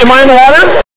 Am I in the water?